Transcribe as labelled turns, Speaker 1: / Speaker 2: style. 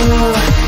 Speaker 1: you